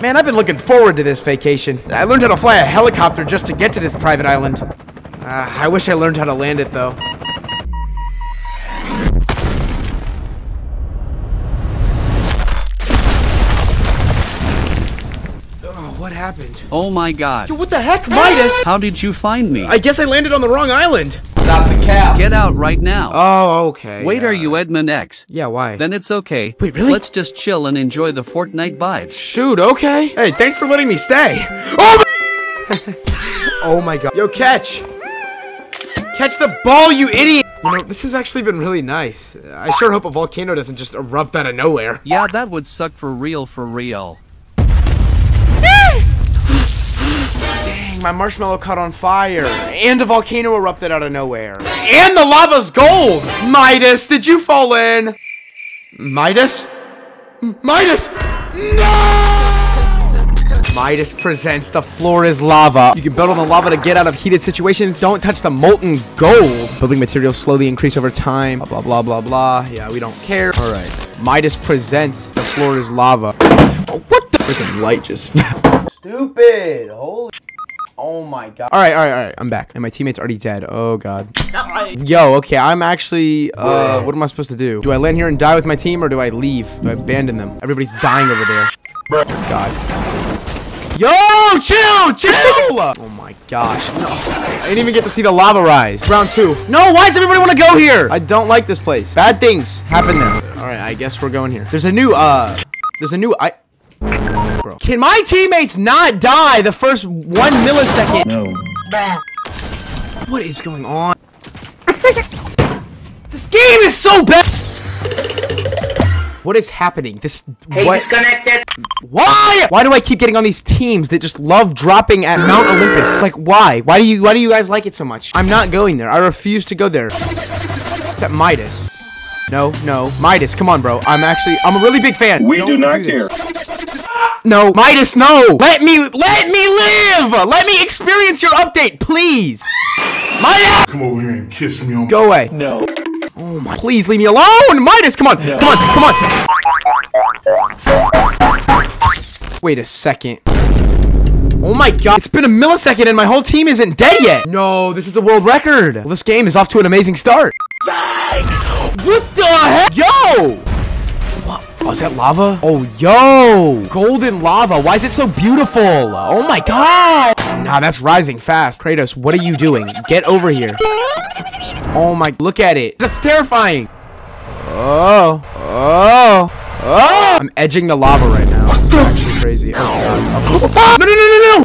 Man, I've been looking forward to this vacation. I learned how to fly a helicopter just to get to this private island. Uh, I wish I learned how to land it, though. Oh, what happened? Oh my god. Yo, what the heck, Midas? How did you find me? I guess I landed on the wrong island. Stop the cap. Get out right now. Oh, okay. Wait, are uh, you Edmond X? Yeah, why? Then it's okay. Wait, really? Let's just chill and enjoy the Fortnite vibes. Shoot, okay. Hey, thanks for letting me stay. Oh my, oh my god. Yo, catch. Catch the ball, you idiot. You know, this has actually been really nice. I sure hope a volcano doesn't just erupt out of nowhere. Yeah, that would suck for real, for real. My marshmallow caught on fire. And a volcano erupted out of nowhere. And the lava's gold. Midas, did you fall in? Midas? Midas! No! Midas presents the floor is lava. You can build on the lava to get out of heated situations. Don't touch the molten gold. Building materials slowly increase over time. Blah, blah, blah, blah, blah. Yeah, we don't care. All right. Midas presents the floor is lava. Oh, what the? Freaking light just Stupid. Holy. Oh my god. All right, all right, all right. I'm back, and my teammate's already dead. Oh god. Yo, okay. I'm actually. Uh, what am I supposed to do? Do I land here and die with my team, or do I leave? Do I abandon them? Everybody's dying over there. God. Yo, chill, chill. Oh my gosh. No. I didn't even get to see the lava rise. Round two. No, why does everybody want to go here? I don't like this place. Bad things happen there. All right, I guess we're going here. There's a new. Uh, there's a new. I. Bro. Can my teammates not die the first one millisecond? No. What is going on? this game is so bad. What is happening? This Hey, what? disconnected. Why? Why do I keep getting on these teams that just love dropping at Mount Olympus? Like why? Why do you why do you guys like it so much? I'm not going there. I refuse to go there. Except Midas. No, no. Midas, come on, bro. I'm actually I'm a really big fan. We Don't do not this. care. No, Midas, no! Let me let me live! Let me experience your update, please! Midas! Come over here and kiss me on Go away. No. Oh my please leave me alone! Midas, come on! Come on, come on! Wait a second. Oh my god, it's been a millisecond and my whole team isn't dead yet! No, this is a world record! Well, this game is off to an amazing start. What the heck? Yo! Oh, is that lava? Oh, yo! Golden lava. Why is it so beautiful? Oh my god! Nah, that's rising fast. Kratos, what are you doing? Get over here. Oh my, look at it. That's terrifying. Oh, oh, oh. I'm edging the lava right now. It's actually crazy. Oh god. No, no, no, no, no.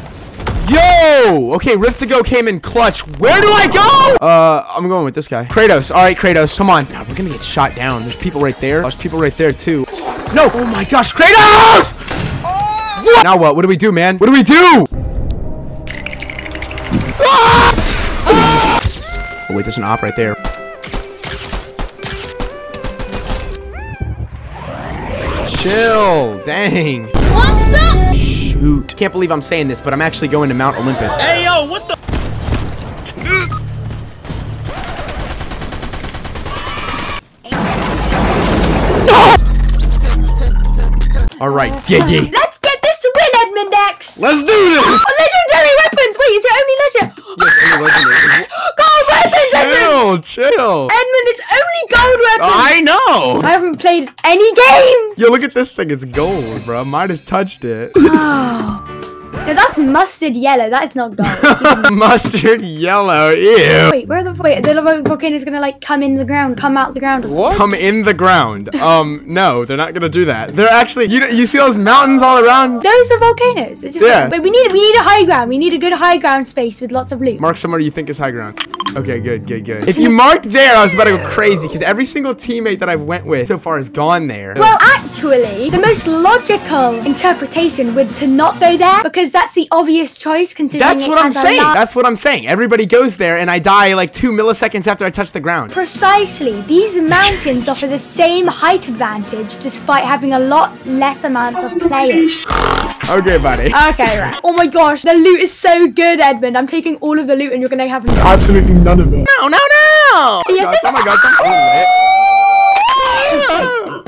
Yo! Okay, Rift-To-Go came in clutch. Where do I go? Uh, I'm going with this guy. Kratos. All right, Kratos. Come on. God, we're gonna get shot down. There's people right there. There's people right there too. No! Oh my gosh, Kratos! What? Now what? What do we do, man? What do we do? Ah! Ah! Oh wait, there's an op right there. Chill. Dang. What's up? Shoot. Can't believe I'm saying this, but I'm actually going to Mount Olympus. Hey yo, what the? All right, Giggy. Let's get this win, Edmond X. Let's do this. Oh, legendary weapons. Wait, is it only legend? Gold weapons, Edmond. Chill, chill. Edmond, it's only gold weapons. I know. I haven't played any games. Yo, look at this thing. It's gold, bro. Mine has touched it. Oh. No, that's mustard yellow. That is not gold. Mustard yellow. Ew. wait, where are the wait? The volcano is gonna like come in the ground, come out the ground or something. Come in the ground. Um, no, they're not gonna do that. They're actually. You you see those mountains all around? Those are volcanoes. It's just- Yeah. But we need we need a high ground. We need a good high ground space with lots of loot. Mark somewhere you think is high ground. Okay, good, good, good. If you marked there, I was about to go crazy because every single teammate that I've went with so far has gone there. Well, actually, the most logical interpretation would to not go there because that's the obvious choice considering That's it what I'm a saying. lar- That's what I'm saying. Everybody goes there and I die like two milliseconds after I touch the ground. Precisely. These mountains offer the same height advantage despite having a lot less amounts of players. Okay, buddy. Okay, right. Oh my gosh, the loot is so good, Edmond. I'm taking all of the loot and you're gonna have Absolutely none of it. No, no, no! Yes, oh my god, yes. oh my god,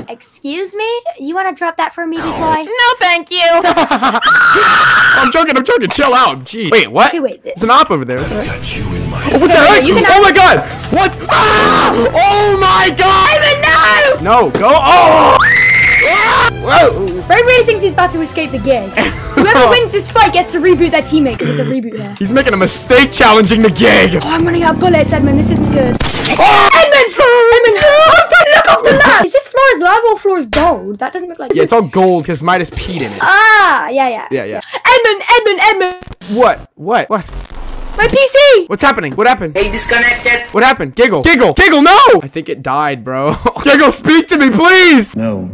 Excuse me? You want to drop that for me, big boy? No, thank you. I'm joking. I'm joking. Chill out. Gee. Wait, what? Okay, wait. There's an op over there. What's that? Got you in my Oh, what the heck? you can oh my god! What? Ah! Oh my god! no! No, go! Oh! Whoa! Ray really thinks he's about to escape the gig. Whoever wins this fight gets to reboot their teammate because it's a reboot here. He's making a mistake challenging the gig. Oh, I'm running out of bullets, Edmond. This isn't good. Edmond! Edmond! Oh, God, look off the map! Is this floor is lava or floor is gold? That doesn't look like Yeah, it's all gold because Midas peed in it. Ah, yeah, yeah. Yeah, yeah. Edmond, Edmond, Edmond! What? What? What? My PC! What's happening? What happened? Hey, disconnected. What happened? Giggle. Giggle. Giggle, no! I think it died, bro. Giggle, speak to me, please! No.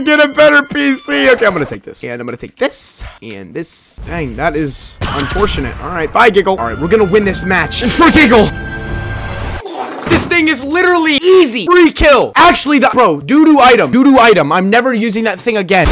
To get a better PC. Okay, I'm gonna take this. And I'm gonna take this. And this. Dang, that is unfortunate. Alright, bye, Giggle. Alright, we're gonna win this match. And for Giggle! This thing is literally easy. Free kill. Actually, the bro, doo-doo item. Doo-doo item. I'm never using that thing again.